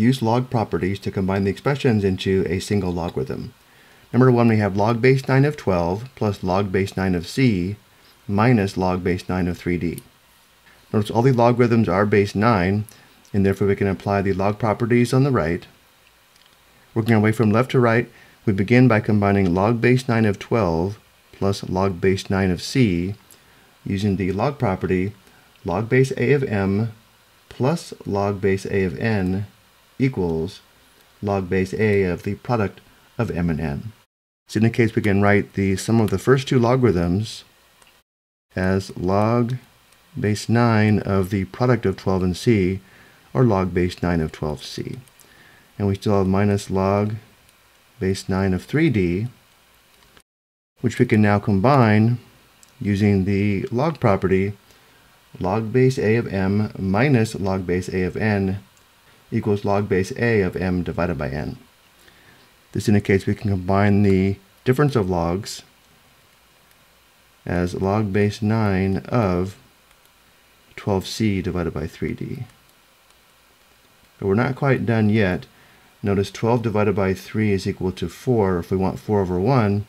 use log properties to combine the expressions into a single logarithm. Number one, we have log base 9 of 12 plus log base 9 of c minus log base 9 of 3d. Notice all the logarithms are base 9, and therefore we can apply the log properties on the right. Working our way from left to right, we begin by combining log base 9 of 12 plus log base 9 of c using the log property log base a of m plus log base a of n equals log base a of the product of m and n. So in This indicates we can write the sum of the first two logarithms as log base 9 of the product of 12 and c, or log base 9 of 12c. And we still have minus log base 9 of 3d, which we can now combine using the log property log base a of m minus log base a of n equals log base a of m divided by n. This indicates we can combine the difference of logs as log base 9 of 12c divided by 3d. But we're not quite done yet. Notice 12 divided by 3 is equal to 4 if we want 4 over 1,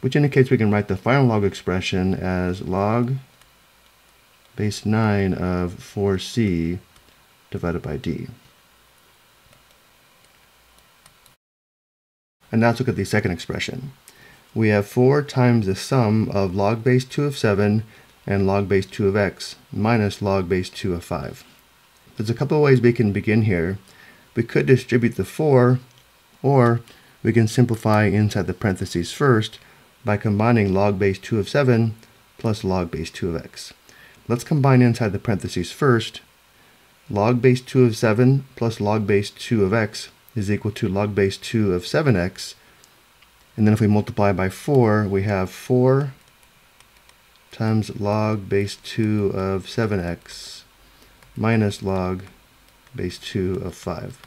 which indicates we can write the final log expression as log base 9 of 4c divided by d. And now let's look at the second expression. We have 4 times the sum of log base 2 of 7 and log base 2 of x minus log base 2 of 5. There's a couple of ways we can begin here. We could distribute the 4, or we can simplify inside the parentheses first by combining log base 2 of 7 plus log base 2 of x. Let's combine inside the parentheses first. Log base 2 of 7 plus log base 2 of x is equal to log base 2 of 7x. And then if we multiply by 4, we have 4 times log base 2 of 7x minus log base 2 of 5.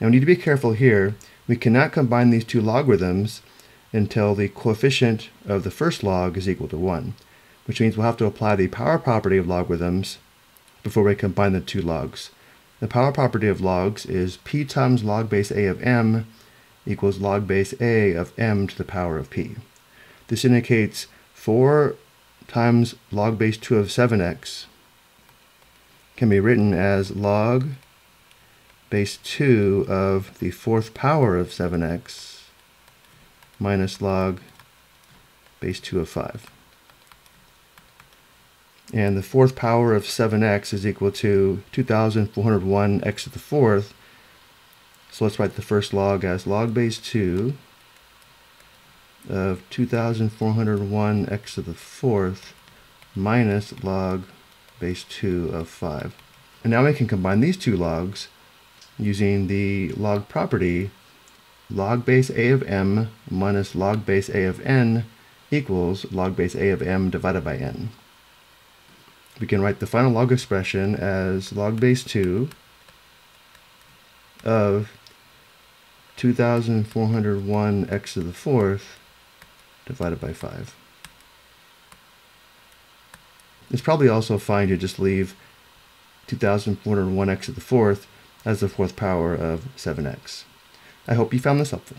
Now we need to be careful here. We cannot combine these two logarithms until the coefficient of the first log is equal to 1, which means we'll have to apply the power property of logarithms before we combine the two logs. The power property of logs is p times log base a of m equals log base a of m to the power of p. This indicates 4 times log base 2 of 7x can be written as log base 2 of the fourth power of 7x minus log base 2 of 5. And the fourth power of 7x is equal to 2401 x to the fourth. So let's write the first log as log base 2 of 2401 x to the fourth minus log base 2 of 5. And now we can combine these two logs using the log property log base a of m minus log base a of n equals log base a of m divided by n we can write the final log expression as log base 2 of 2401 x to the fourth divided by 5. It's probably also fine to just leave 2401 x to the fourth as the fourth power of 7x. I hope you found this helpful.